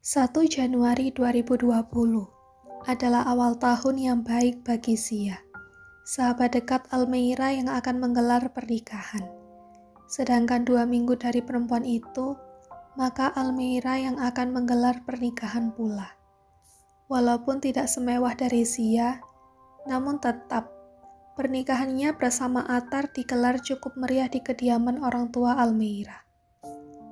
1 Januari 2020 adalah awal tahun yang baik bagi Sia, sahabat dekat Almeira yang akan menggelar pernikahan. Sedangkan dua minggu dari perempuan itu, maka Almeira yang akan menggelar pernikahan pula. Walaupun tidak semewah dari Sia, namun tetap pernikahannya bersama Atar digelar cukup meriah di kediaman orang tua Almeira.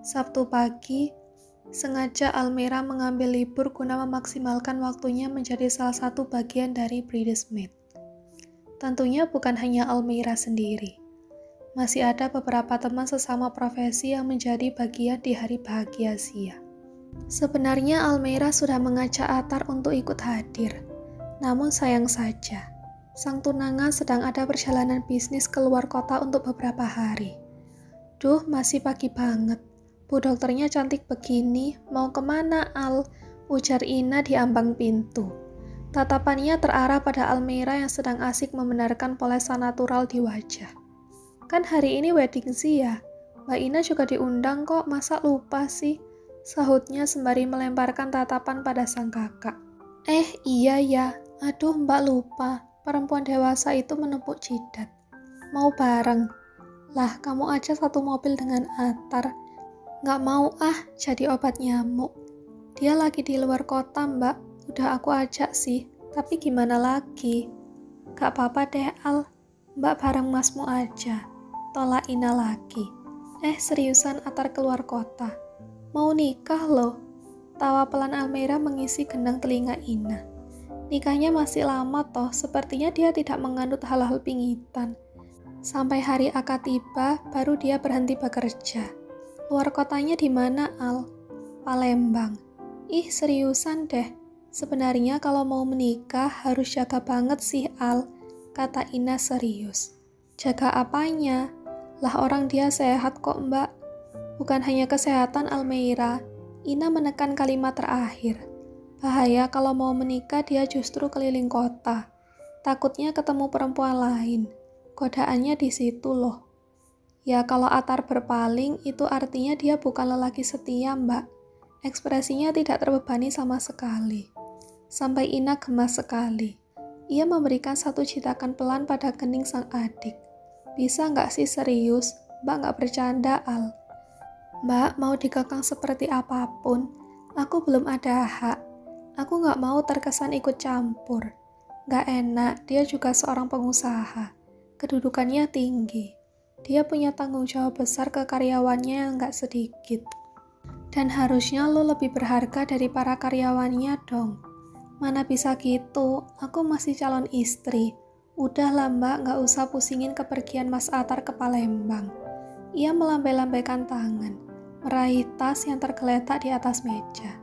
Sabtu pagi, sengaja Almeira mengambil libur guna memaksimalkan waktunya menjadi salah satu bagian dari Bridesmaid. Tentunya bukan hanya Almeira sendiri. Masih ada beberapa teman sesama profesi yang menjadi bagian di hari bahagia Sia. Sebenarnya Almeira sudah mengajak Atar untuk ikut hadir. Namun sayang saja, sang tunangan sedang ada perjalanan bisnis keluar kota untuk beberapa hari. Duh, masih pagi banget. Bu dokternya cantik begini, mau ke mana Al? Ujar Ina di ambang pintu. Tatapannya terarah pada Almira yang sedang asik membenarkan polesan natural di wajah. Kan hari ini wedding sih ya? Mbak Ina juga diundang kok, masa lupa sih? Sahutnya sembari melemparkan tatapan pada sang kakak. Eh, iya ya. Aduh, mbak lupa. Perempuan dewasa itu menepuk jidat. Mau bareng? Lah, kamu aja satu mobil dengan Atar Nggak mau ah jadi obat nyamuk. Dia lagi di luar kota mbak, udah aku ajak sih, tapi gimana lagi? Gak apa-apa deh Al, mbak bareng masmu aja. Tolak Ina lagi. Eh seriusan Atar keluar kota. Mau nikah loh. Tawa pelan Almera mengisi gendang telinga Ina. Nikahnya masih lama toh, sepertinya dia tidak menganut hal-hal pingitan. Sampai hari akad tiba, baru dia berhenti bekerja. Luar kotanya di mana, Al? Palembang. Ih, seriusan deh. Sebenarnya kalau mau menikah harus jaga banget sih, Al. Kata Ina serius. Jaga apanya? Lah orang dia sehat kok, mbak. Bukan hanya kesehatan Almeira, Ina menekan kalimat terakhir. Bahaya kalau mau menikah dia justru keliling kota. Takutnya ketemu perempuan lain. Godaannya di situ loh. Ya kalau Atar berpaling itu artinya dia bukan lelaki setia mbak. Ekspresinya tidak terbebani sama sekali. Sampai Ina gemas sekali. Ia memberikan satu citakan pelan pada kening sang adik. Bisa nggak sih serius? Mbak nggak bercanda, Al. Mbak mau dikekang seperti apa pun. Aku belum ada hak. Aku nggak mau terkesan ikut campur. Nggak enak, dia juga seorang pengusaha. Kedudukannya tinggi dia punya tanggung jawab besar ke karyawannya yang gak sedikit. Dan harusnya lo lebih berharga dari para karyawannya dong. Mana bisa gitu, aku masih calon istri. Udahlah mbak, gak usah pusingin kepergian Mas Atar ke Palembang. Ia melambai-lambaikan tangan, meraih tas yang tergeletak di atas meja.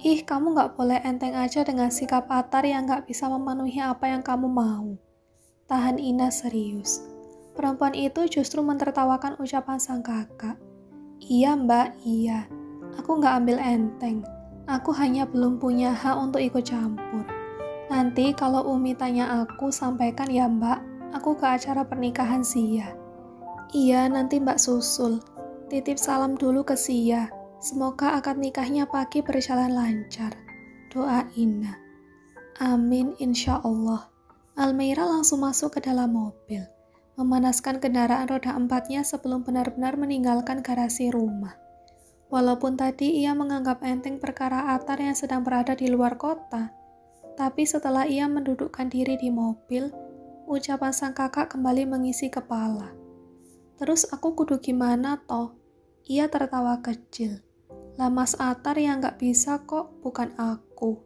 Ih, kamu gak boleh enteng aja dengan sikap Atar yang gak bisa memenuhi apa yang kamu mau. Tahan Ina serius. Perempuan itu justru mentertawakan ucapan sang kakak. Iya mbak, iya. Aku nggak ambil enteng. Aku hanya belum punya hak untuk ikut campur. Nanti kalau Umi tanya aku, sampaikan ya mbak. Aku ke acara pernikahan Sia. Iya, nanti mbak susul. Titip salam dulu ke Sia. Semoga akad nikahnya pagi berjalan lancar. Doa Ina. Amin insya Allah. Almeira langsung masuk ke dalam mobil memanaskan kendaraan roda empatnya sebelum benar-benar meninggalkan garasi rumah. Walaupun tadi ia menganggap enteng perkara Atar yang sedang berada di luar kota, tapi setelah ia mendudukkan diri di mobil, ucapan sang kakak kembali mengisi kepala. Terus aku kudu gimana toh? Ia tertawa kecil. Lah Mas Atar yang gak bisa kok, bukan aku.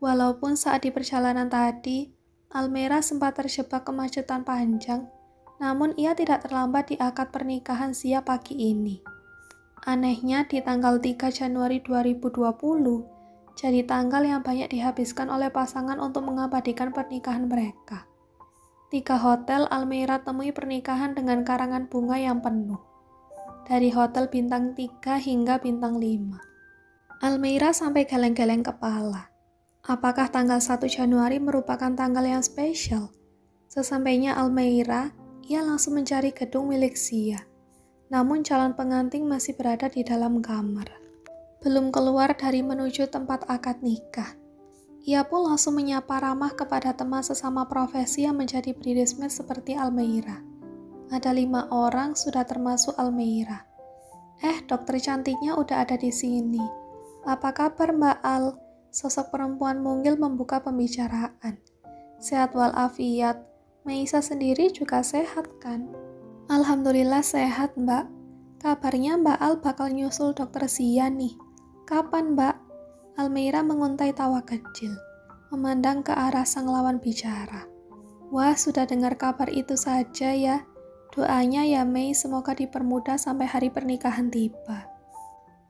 Walaupun saat di perjalanan tadi, Almera sempat terjebak kemacetan panjang, namun ia tidak terlambat di akad pernikahan Sia pagi ini. Anehnya di tanggal 3 Januari 2020, jadi tanggal yang banyak dihabiskan oleh pasangan untuk mengabadikan pernikahan mereka. Tiga hotel Almera temui pernikahan dengan karangan bunga yang penuh. Dari hotel bintang 3 hingga bintang 5. Almeira sampai geleng-geleng kepala. Apakah tanggal 1 Januari merupakan tanggal yang spesial? Sesampainya Almeira, ia langsung mencari gedung milik Sia. namun calon pengantin masih berada di dalam kamar. Belum keluar dari menuju tempat akad nikah. Ia pun langsung menyapa ramah kepada teman sesama profesi yang menjadi bridesmaid seperti Almeira. Ada lima orang sudah termasuk Almeira. Eh, dokter cantiknya udah ada di sini. Apa kabar Mbak Al? Sosok perempuan mungil membuka pembicaraan. Sehat walafiat. Meisa sendiri juga sehat kan? Alhamdulillah sehat, Mbak. Kabarnya Mbak Al bakal nyusul dokter Sia nih. Kapan, Mbak? Almeira menguntai tawa kecil, memandang ke arah sang lawan bicara. Wah, sudah dengar kabar itu saja ya. Doanya ya Mei semoga dipermudah sampai hari pernikahan tiba.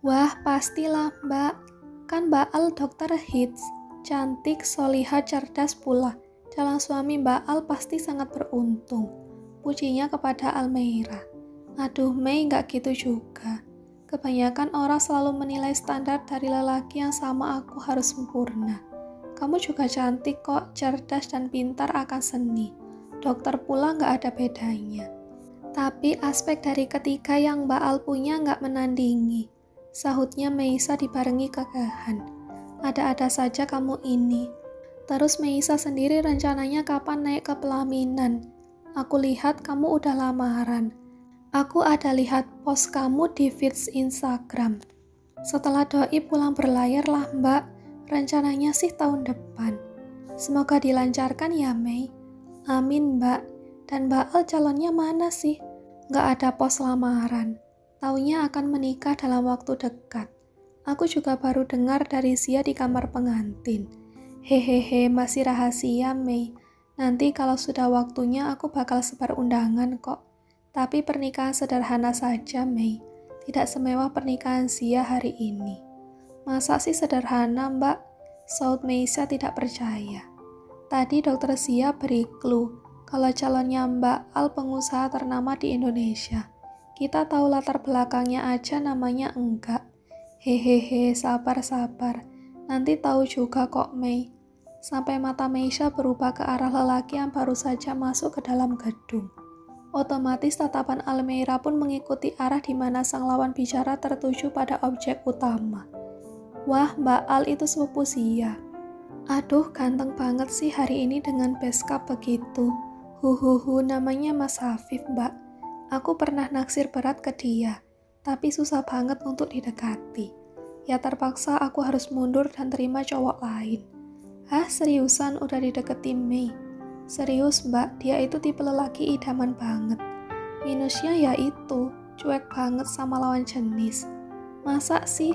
Wah, pastilah, Mbak. Kan Mbak Al dokter hits. Cantik, soliha, cerdas pula. Calon suami Mbak Al pasti sangat beruntung pujinya kepada Almeira. Aduh, Mei nggak gitu juga. Kebanyakan orang selalu menilai standar dari lelaki yang sama aku harus sempurna. Kamu juga cantik kok, cerdas dan pintar akan seni. Dokter pula nggak ada bedanya. Tapi aspek dari ketiga yang Mbak Al punya nggak menandingi. Sahutnya Meisa dibarengi kegagahan. Ada-ada saja kamu ini. Terus Meisa sendiri rencananya kapan naik ke pelaminan. Aku lihat kamu udah lamaran. Aku ada lihat post kamu di feeds Instagram. Setelah doi pulang berlayar lah mbak, rencananya sih tahun depan. Semoga dilancarkan ya Mei. Amin mbak. Dan mbak Al calonnya mana sih? Gak ada pos lamaran. Taunya akan menikah dalam waktu dekat. Aku juga baru dengar dari Sia di kamar pengantin. Hehehe, masih rahasia Mei. Nanti kalau sudah waktunya aku bakal sebar undangan kok. Tapi pernikahan sederhana saja, Mei. Tidak semewah pernikahan Sia hari ini. Masa sih sederhana, Mbak? Saud Meisa tidak percaya. Tadi dokter Sia beri clue kalau calonnya Mbak Al pengusaha ternama di Indonesia. Kita tahu latar belakangnya aja namanya enggak. Hehehe, sabar-sabar. Nanti tahu juga kok, Mei sampai mata Meisha berubah ke arah lelaki yang baru saja masuk ke dalam gedung. Otomatis tatapan Almeira pun mengikuti arah di mana sang lawan bicara tertuju pada objek utama. Wah, Mbak Al itu sepupu Sia. Aduh, ganteng banget sih hari ini dengan beskap begitu. Huhuhu, namanya Mas Hafif, Mbak. Aku pernah naksir berat ke dia, tapi susah banget untuk didekati. Ya terpaksa aku harus mundur dan terima cowok lain. Hah, seriusan udah dideketin Mei? Serius mbak, dia itu tipe lelaki idaman banget. Minusnya ya itu, cuek banget sama lawan jenis. Masa sih?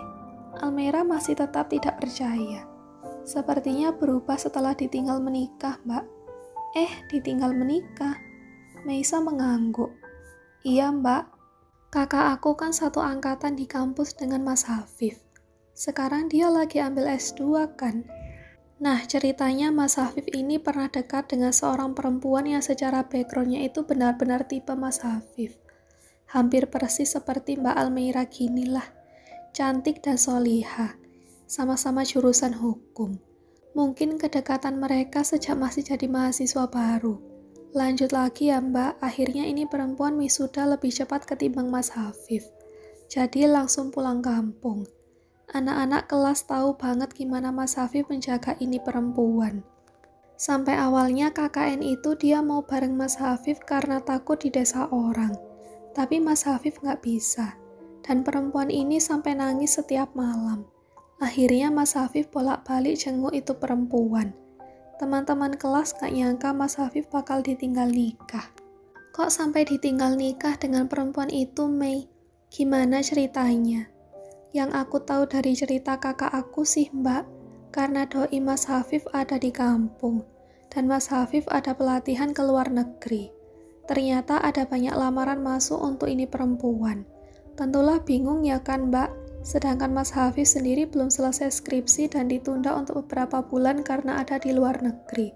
Almera masih tetap tidak percaya. Sepertinya berubah setelah ditinggal menikah, mbak. Eh, ditinggal menikah? Meisa mengangguk. Iya, mbak. Kakak aku kan satu angkatan di kampus dengan Mas Hafif. Sekarang dia lagi ambil S2 kan? Nah, ceritanya Mas Hafif ini pernah dekat dengan seorang perempuan yang secara backgroundnya itu benar-benar tipe Mas Hafif. Hampir persis seperti Mbak Almeira gini lah. Cantik dan soliha. Sama-sama jurusan hukum. Mungkin kedekatan mereka sejak masih jadi mahasiswa baru. Lanjut lagi ya mbak, akhirnya ini perempuan wisuda lebih cepat ketimbang Mas Hafif. Jadi langsung pulang kampung. Anak-anak kelas tahu banget gimana Mas Hafif menjaga ini perempuan. Sampai awalnya KKN itu dia mau bareng Mas Hafif karena takut di desa orang. Tapi Mas Hafif nggak bisa. Dan perempuan ini sampai nangis setiap malam. Akhirnya Mas Hafif bolak-balik jenguk itu perempuan. Teman-teman kelas gak nyangka Mas Hafif bakal ditinggal nikah. Kok sampai ditinggal nikah dengan perempuan itu, Mei? Gimana ceritanya? Yang aku tahu dari cerita kakak aku sih mbak, karena doi Mas Hafif ada di kampung, dan Mas Hafif ada pelatihan ke luar negeri. Ternyata ada banyak lamaran masuk untuk ini perempuan. Tentulah bingung ya kan mbak, sedangkan Mas Hafif sendiri belum selesai skripsi dan ditunda untuk beberapa bulan karena ada di luar negeri.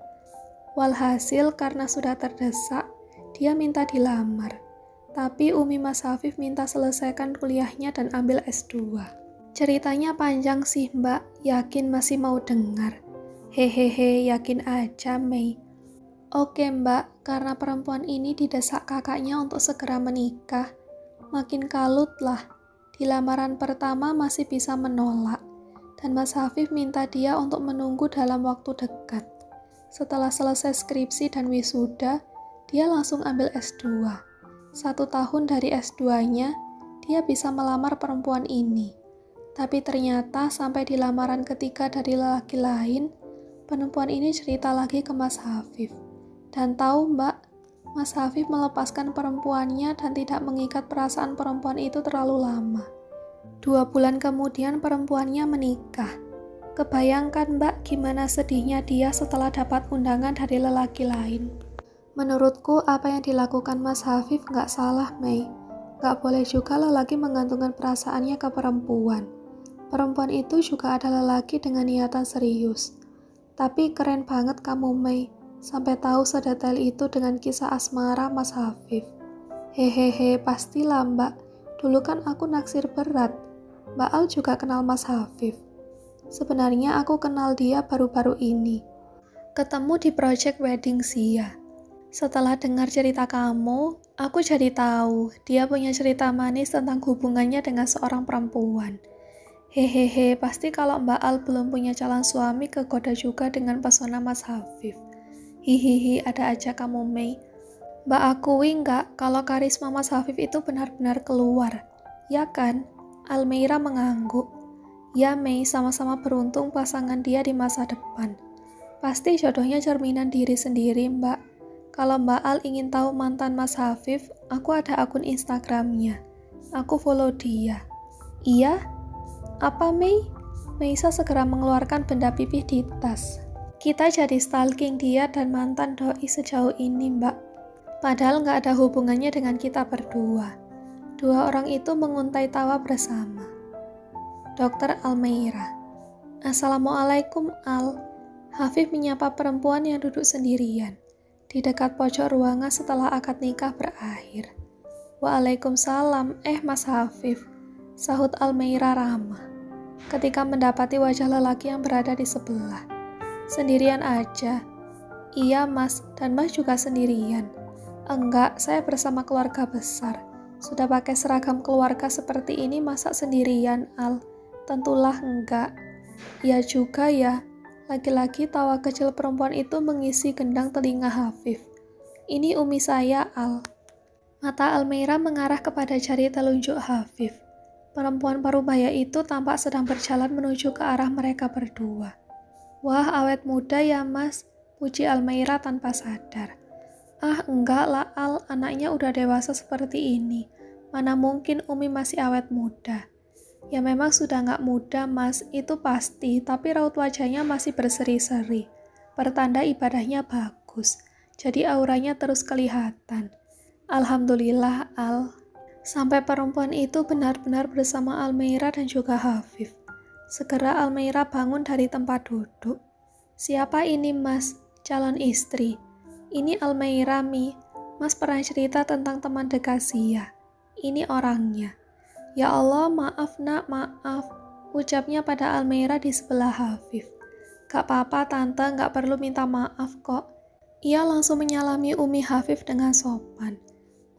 Walhasil karena sudah terdesak, dia minta dilamar. Tapi Umi Mas Hafif minta selesaikan kuliahnya dan ambil S2. Ceritanya panjang sih mbak, yakin masih mau dengar. Hehehe, yakin aja Mei. Oke mbak, karena perempuan ini didesak kakaknya untuk segera menikah. Makin kalut lah. Di lamaran pertama masih bisa menolak. Dan Mas Hafif minta dia untuk menunggu dalam waktu dekat. Setelah selesai skripsi dan wisuda, dia langsung ambil S2. Satu tahun dari S2-nya, dia bisa melamar perempuan ini. Tapi ternyata sampai di lamaran ketiga dari lelaki lain, perempuan ini cerita lagi ke Mas Hafif. Dan tahu mbak, Mas Hafif melepaskan perempuannya dan tidak mengikat perasaan perempuan itu terlalu lama. Dua bulan kemudian perempuannya menikah. Kebayangkan mbak gimana sedihnya dia setelah dapat undangan dari lelaki lain. Menurutku apa yang dilakukan Mas Hafif nggak salah Mei. Gak boleh juga lelaki menggantungkan perasaannya ke perempuan. Perempuan itu juga ada lelaki dengan niatan serius. Tapi keren banget kamu, Mei. Sampai tahu sedetail itu dengan kisah asmara Mas Hafif. Hehehe, pastilah mbak. Dulu kan aku naksir berat. Mbak Al juga kenal Mas Hafif. Sebenarnya aku kenal dia baru-baru ini. Ketemu di project wedding Sia. Setelah dengar cerita kamu, aku jadi tahu dia punya cerita manis tentang hubungannya dengan seorang perempuan. Hehehe, pasti kalau Mbak Al belum punya calon suami kegoda juga dengan pesona Mas Hafif. Hihihi, ada aja kamu Mei. Mbak akui nggak kalau karisma Mas Hafif itu benar-benar keluar? Ya kan? Almeira mengangguk. Ya Mei, sama-sama beruntung pasangan dia di masa depan. Pasti jodohnya cerminan diri sendiri, Mbak. Kalau Mbak Al ingin tahu mantan Mas Hafif, aku ada akun Instagramnya. Aku follow dia. Iya? Apa Mei? Meisa segera mengeluarkan benda pipih di tas. Kita jadi stalking dia dan mantan doi sejauh ini, Mbak. Padahal nggak ada hubungannya dengan kita berdua. Dua orang itu menguntai tawa bersama. Dokter Almeira. Assalamualaikum, Al. Hafif menyapa perempuan yang duduk sendirian di dekat pojok ruangan setelah akad nikah berakhir. Waalaikumsalam, eh Mas Hafif, sahut Almeira ramah. Ketika mendapati wajah lelaki yang berada di sebelah. Sendirian aja. Iya mas, dan mas juga sendirian. Enggak, saya bersama keluarga besar. Sudah pakai seragam keluarga seperti ini masa sendirian, Al? Tentulah enggak. Ya juga ya, laki-laki tawa kecil perempuan itu mengisi gendang telinga Hafif. Ini umi saya, Al. Mata Almeira mengarah kepada jari telunjuk Hafif. Perempuan parubaya itu tampak sedang berjalan menuju ke arah mereka berdua. Wah, awet muda ya mas, puji Almeira tanpa sadar. Ah, enggak lah Al, anaknya udah dewasa seperti ini. Mana mungkin Umi masih awet muda. Ya memang sudah nggak muda mas, itu pasti, tapi raut wajahnya masih berseri-seri. Pertanda ibadahnya bagus, jadi auranya terus kelihatan. Alhamdulillah Al. Sampai perempuan itu benar-benar bersama Almeira dan juga Hafif. Segera Almeira bangun dari tempat duduk. Siapa ini mas? Calon istri. Ini Almeira Mi. Mas pernah cerita tentang teman dekat Sia. Ini orangnya. Ya Allah, maaf nak, maaf. Ucapnya pada Almeira di sebelah Hafif. Gak apa-apa tante, gak perlu minta maaf kok. Ia langsung menyalami Umi Hafif dengan sopan.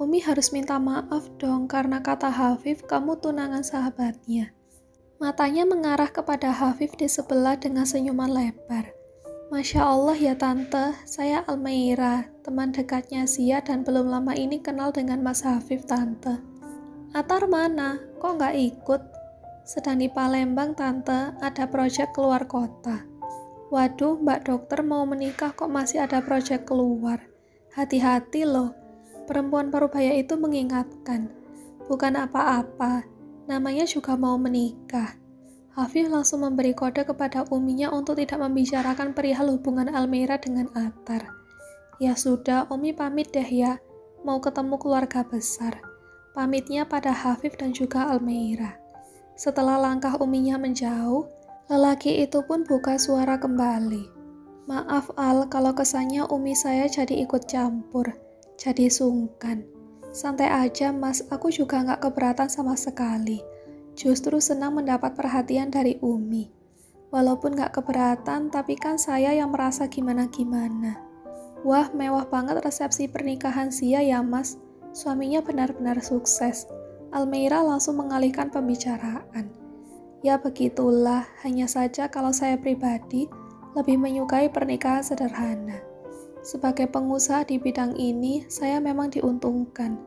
Umi harus minta maaf dong karena kata Hafif kamu tunangan sahabatnya. Matanya mengarah kepada Hafif di sebelah dengan senyuman lebar. Masya Allah ya tante, saya Almeira, teman dekatnya Sia dan belum lama ini kenal dengan Mas Hafif tante. Atar mana? Kok nggak ikut? Sedang di Palembang, Tante, ada proyek keluar kota. Waduh, Mbak Dokter mau menikah kok masih ada proyek keluar. Hati-hati loh. Perempuan parubaya itu mengingatkan. Bukan apa-apa, namanya juga mau menikah. Hafif langsung memberi kode kepada uminya untuk tidak membicarakan perihal hubungan Almira dengan Atar. Ya sudah, Umi pamit deh ya. Mau ketemu keluarga besar. Pamitnya pada Hafif dan juga Almeira. Setelah langkah uminya menjauh, lelaki itu pun buka suara kembali. Maaf Al, kalau kesannya umi saya jadi ikut campur, jadi sungkan. Santai aja mas, aku juga nggak keberatan sama sekali. Justru senang mendapat perhatian dari umi. Walaupun nggak keberatan, tapi kan saya yang merasa gimana-gimana. Wah, mewah banget resepsi pernikahan Sia ya mas. Suaminya benar-benar sukses. Almeira langsung mengalihkan pembicaraan. Ya begitulah, hanya saja kalau saya pribadi lebih menyukai pernikahan sederhana. Sebagai pengusaha di bidang ini, saya memang diuntungkan.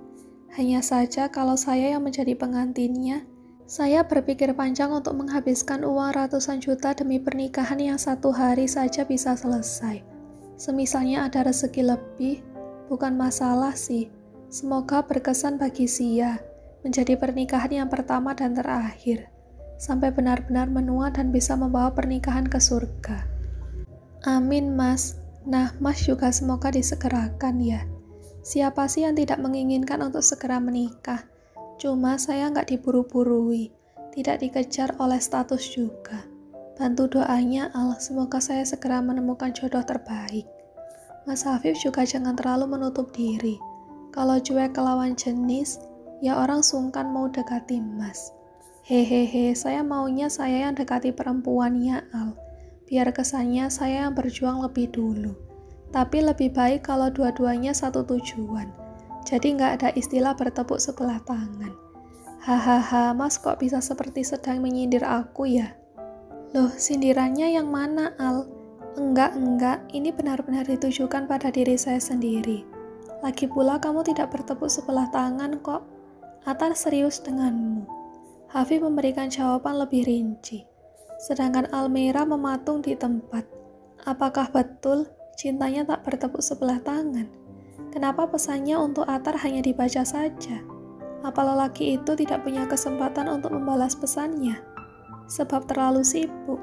Hanya saja kalau saya yang menjadi pengantinnya, saya berpikir panjang untuk menghabiskan uang ratusan juta demi pernikahan yang satu hari saja bisa selesai. Semisalnya ada rezeki lebih, bukan masalah sih. Semoga berkesan bagi Sia, menjadi pernikahan yang pertama dan terakhir, sampai benar-benar menua dan bisa membawa pernikahan ke surga. Amin, Mas. Nah, Mas juga semoga disegerakan ya. Siapa sih yang tidak menginginkan untuk segera menikah? Cuma saya nggak diburu-burui, tidak dikejar oleh status juga. Bantu doanya Al, semoga saya segera menemukan jodoh terbaik. Mas Hafif juga jangan terlalu menutup diri. Kalau cuek ke lawan jenis, ya orang sungkan mau dekati Mas. Hehehe, saya maunya saya yang dekati perempuannya Al biar kesannya saya yang berjuang lebih dulu. Tapi lebih baik kalau dua-duanya satu tujuan. Jadi nggak ada istilah bertepuk sebelah tangan. Hahaha, mas kok bisa seperti sedang menyindir aku ya? Loh, sindirannya yang mana, Al? Enggak, enggak, ini benar-benar ditujukan pada diri saya sendiri. Lagi pula kamu tidak bertepuk sebelah tangan kok. Atar serius denganmu. Hafif memberikan jawaban lebih rinci sedangkan Almira mematung di tempat. Apakah betul cintanya tak bertepuk sebelah tangan? Kenapa pesannya untuk Atar hanya dibaca saja? Apa lelaki itu tidak punya kesempatan untuk membalas pesannya? Sebab terlalu sibuk.